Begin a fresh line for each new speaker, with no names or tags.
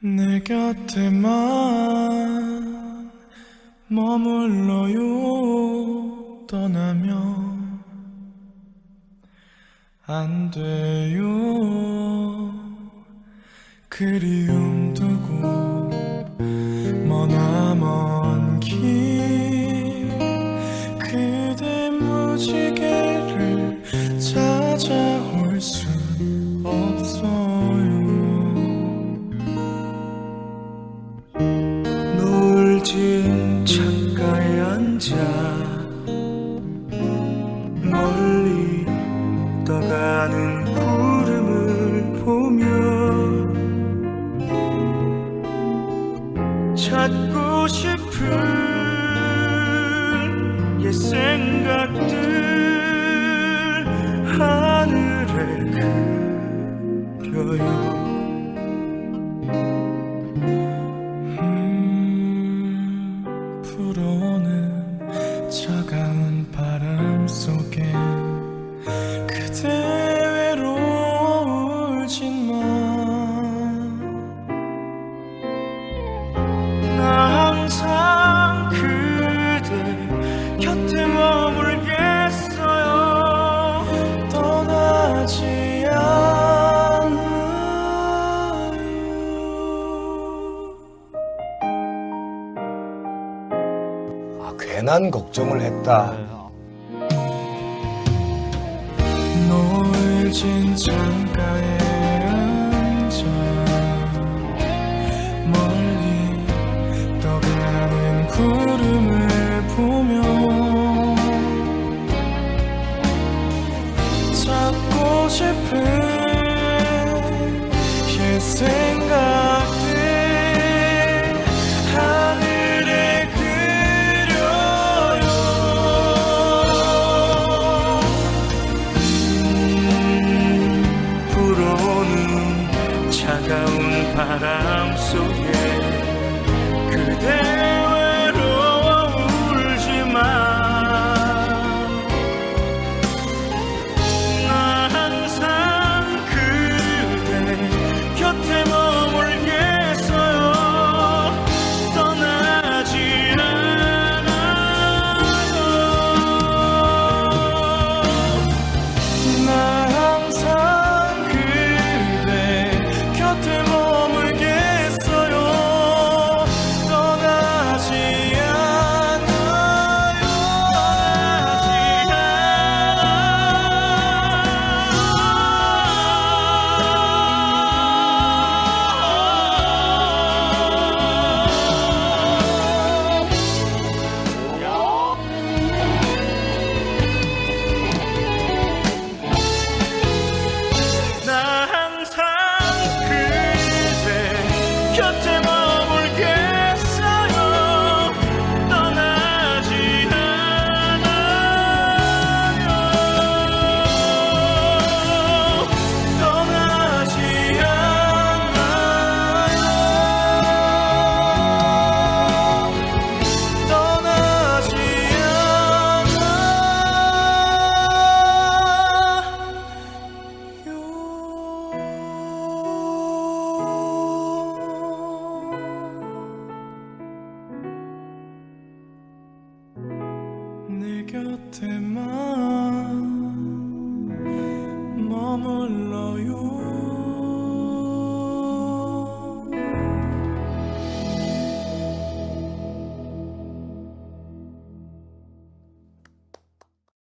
내 곁에만 머물러요 떠나면. 안 돼요. 그리움 떠가는 구름을 보며 찾고 싶은 옛 생각들 하늘에 그려요 그대 외로울지만 나 항상 그대 곁에 머물겠어요 떠나지 않아요
아, 괜한 걱정을 했다.
진 창가에 앉아 멀리 떠가는 구름을 보며 찾고 싶은 바람 속에 그대 Oh.